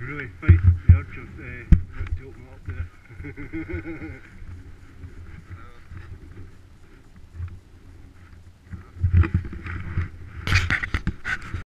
really fight the urge of uh, to open it up there.